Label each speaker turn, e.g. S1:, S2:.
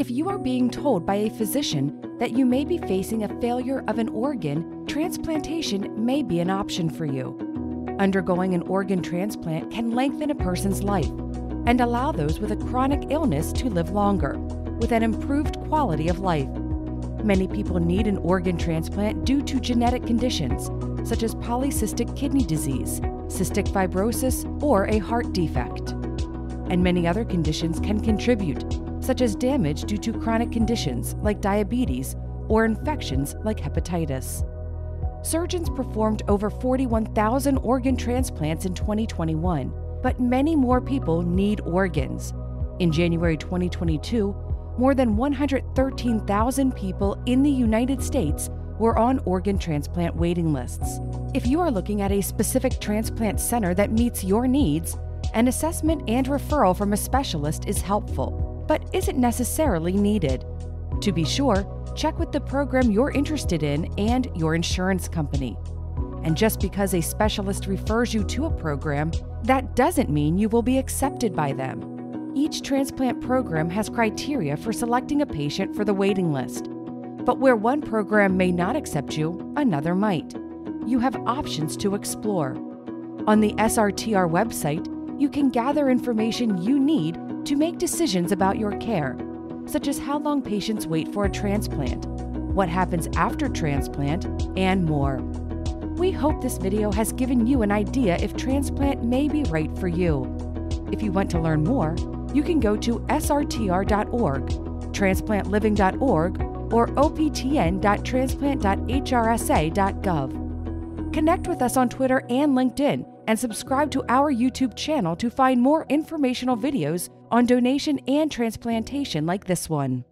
S1: If you are being told by a physician that you may be facing a failure of an organ, transplantation may be an option for you. Undergoing an organ transplant can lengthen a person's life and allow those with a chronic illness to live longer, with an improved quality of life. Many people need an organ transplant due to genetic conditions, such as polycystic kidney disease, cystic fibrosis, or a heart defect. And many other conditions can contribute, such as damage due to chronic conditions like diabetes or infections like hepatitis. Surgeons performed over 41,000 organ transplants in 2021, but many more people need organs. In January 2022, more than 113,000 people in the United States were on organ transplant waiting lists. If you are looking at a specific transplant center that meets your needs, an assessment and referral from a specialist is helpful, but isn't necessarily needed. To be sure, check with the program you're interested in and your insurance company. And just because a specialist refers you to a program, that doesn't mean you will be accepted by them. Each transplant program has criteria for selecting a patient for the waiting list. But where one program may not accept you, another might. You have options to explore. On the SRTR website, you can gather information you need to make decisions about your care, such as how long patients wait for a transplant, what happens after transplant, and more. We hope this video has given you an idea if transplant may be right for you. If you want to learn more, you can go to srtr.org, transplantliving.org, or optn.transplant.hrsa.gov. Connect with us on Twitter and LinkedIn and subscribe to our YouTube channel to find more informational videos on donation and transplantation like this one.